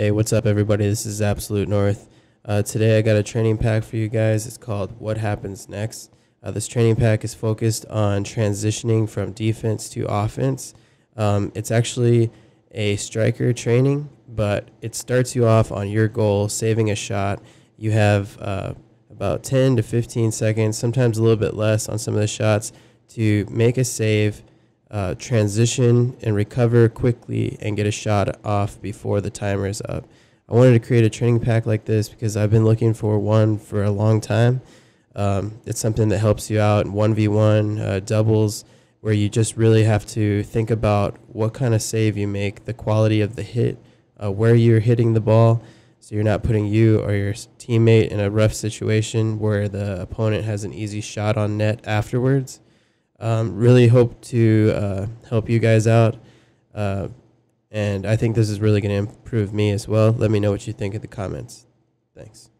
Hey, what's up, everybody? This is Absolute North. Uh, today, I got a training pack for you guys. It's called What Happens Next. Uh, this training pack is focused on transitioning from defense to offense. Um, it's actually a striker training, but it starts you off on your goal, saving a shot. You have uh, about 10 to 15 seconds, sometimes a little bit less on some of the shots, to make a save, uh, transition, and recover quickly and get a shot off before the timer is up. I wanted to create a training pack like this because I've been looking for one for a long time. Um, it's something that helps you out in 1v1, uh, doubles, where you just really have to think about what kind of save you make, the quality of the hit, uh, where you're hitting the ball, so you're not putting you or your teammate in a rough situation where the opponent has an easy shot on net afterwards. Um, really hope to uh, help you guys out. Uh, and I think this is really going to improve me as well. Let me know what you think in the comments. Thanks.